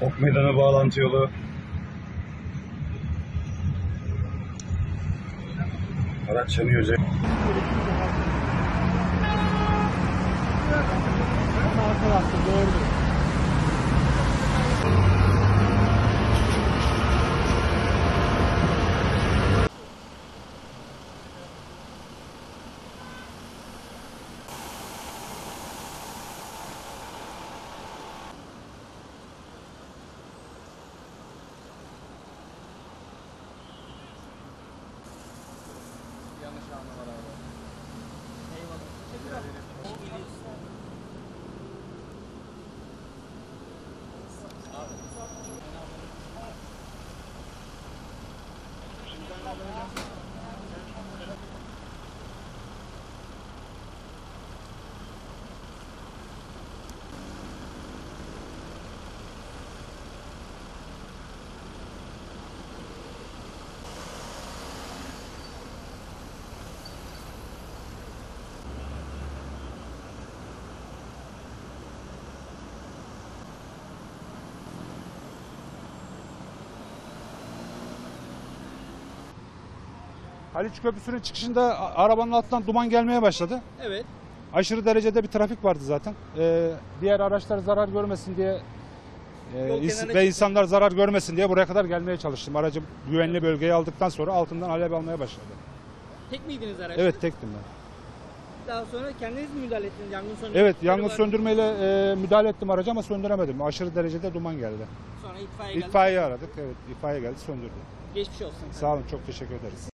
Ok Meydanı bağlantı yolu. Araç yanıyor Cenk. Haliç Köprüsü'nün çıkışında arabanın altından duman gelmeye başladı. Evet. Aşırı derecede bir trafik vardı zaten. Ee, diğer araçlar zarar görmesin diye e, is- ve insanlar zarar görmesin diye buraya kadar gelmeye çalıştım. Aracı güvenli bölgeye aldıktan sonra altından alev almaya başladı. Tek miydiniz araçta? Evet tektim ben. Daha sonra kendiniz mi müdahale ettiniz yangın söndürme? Evet yangın var. söndürmeyle e, müdahale ettim araca ama söndüremedim. Aşırı derecede duman geldi. Sonra itfaiye geldi. İtfaiye aradık. Evet itfaiye geldi söndürdü. Geçmiş olsun. Sağ olun çok teşekkür ederiz.